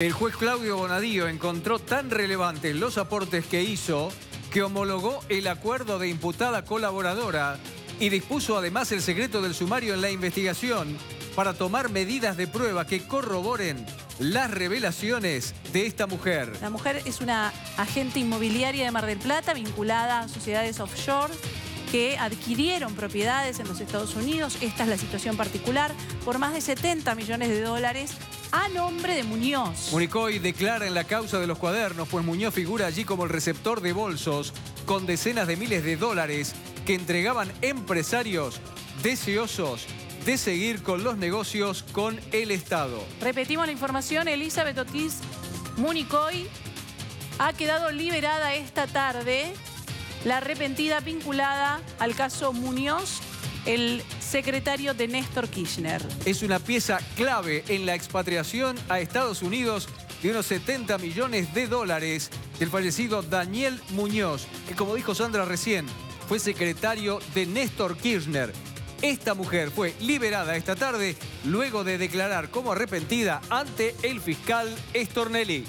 El juez Claudio Bonadío encontró tan relevantes los aportes que hizo que homologó el acuerdo de imputada colaboradora y dispuso además el secreto del sumario en la investigación para tomar medidas de prueba que corroboren las revelaciones de esta mujer. La mujer es una agente inmobiliaria de Mar del Plata vinculada a sociedades offshore que adquirieron propiedades en los Estados Unidos, esta es la situación particular, por más de 70 millones de dólares a nombre de Muñoz. Municoy declara en la causa de los cuadernos, pues Muñoz figura allí como el receptor de bolsos con decenas de miles de dólares que entregaban empresarios deseosos de seguir con los negocios con el Estado. Repetimos la información, Elizabeth Ortiz Municoy ha quedado liberada esta tarde, la arrepentida vinculada al caso Muñoz el secretario de Néstor Kirchner. Es una pieza clave en la expatriación a Estados Unidos de unos 70 millones de dólares del fallecido Daniel Muñoz, que como dijo Sandra recién, fue secretario de Néstor Kirchner. Esta mujer fue liberada esta tarde luego de declarar como arrepentida ante el fiscal Estornelli.